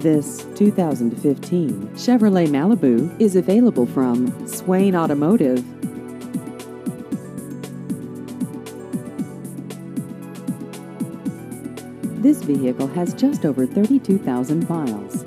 This 2015 Chevrolet Malibu is available from Swain Automotive. This vehicle has just over 32,000 miles.